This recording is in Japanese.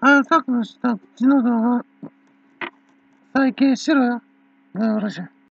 あ、さした口の動画、再建しろよ。よろしい。